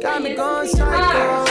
Got me going psycho.